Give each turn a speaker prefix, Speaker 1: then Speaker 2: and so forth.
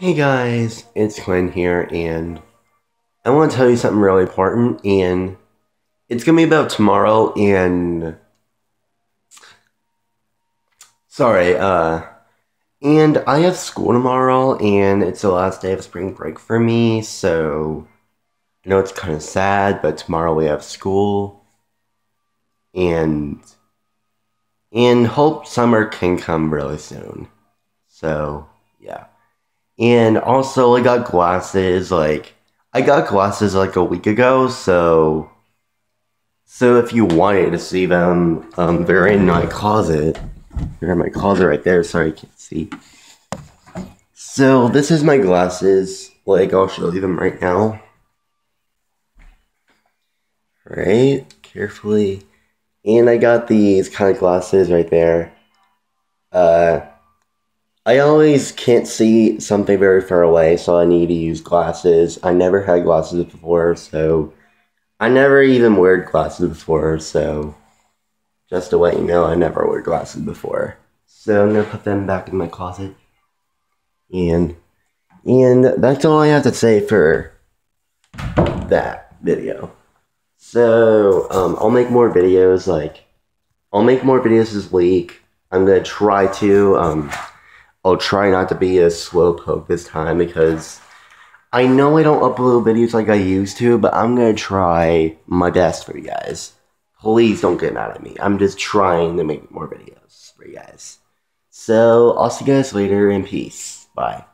Speaker 1: Hey guys, it's Quinn here, and I want to tell you something really important, and it's gonna be about tomorrow, and sorry, uh, and I have school tomorrow, and it's the last day of spring break for me, so I know it's kind of sad, but tomorrow we have school, and and hope summer can come really soon. So yeah. And also, I got glasses. Like, I got glasses like a week ago. So, so if you wanted to see them, um, they're in my closet. They're in my closet right there. Sorry, you can't see. So this is my glasses. Like, I'll show you them right now. Right, carefully. And I got these kind of glasses right there. Uh I always can't see something very far away, so I need to use glasses. I never had glasses before, so I never even wore glasses before, so just to let you know, I never wore glasses before. So I'm gonna put them back in my closet. And and that's all I have to say for that video. So um, I'll make more videos like I'll make more videos this week. I'm gonna try to um, I'll try not to be a slow poke this time because I know I don't upload videos like I used to, but I'm gonna try my best for you guys. Please don't get mad at me. I'm just trying to make more videos for you guys. So, I'll see you guys later and peace. Bye.